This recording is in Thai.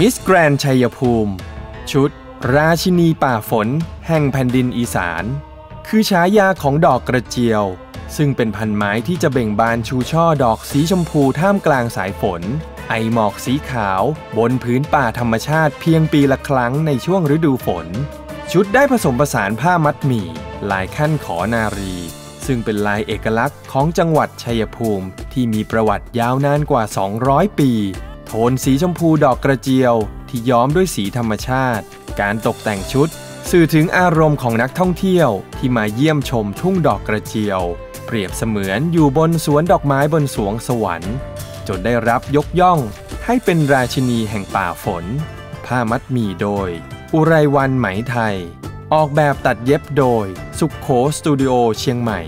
มิสแกรนชัยภูมิ ชุด ราชินีป่าฝน แห่งแผ่นดินอีสาน คือฉายาของดอกกระเจียว ซึ่งเป็นพันไม้ที่จะเบ่งบานชูช่อดอกสีชมพูท่ามกลางสายฝน ไอหมอกสีขาวบนพื้นป่าธรรมชาติเพียงปีละครั้งในช่วงฤดูฝน ชุดได้ผสมผสานผ้ามัดหมี่ ลายขั้นขอนารี ซึ่งเป็นลายเอกลักษณ์ของจังหวัดชัยภูมิที่มีประวัติยาวนานกว่า 200 ปี นสีชมพูดอกกระเจียว ที่ย้อมด้วยสีธรรมชาติ การตกแต่งชุด สื่อถึงอารมณ์ของนักท่องเที่ยวที่มาเยี่ยมชมทุ่งดอกกระเจียว เปรียบเสมือนอยู่บนสวนดอกไม้บนสวงสวรรค์จนได้รับยกย่อง ให้เป็นราชินีแห่งป่าฝน ผ้ามัดหมี่โดย อุไรวันไหมไทย ออกแบบตัดเย็บโดย สุขโขสตูดิโอเชียงใหม่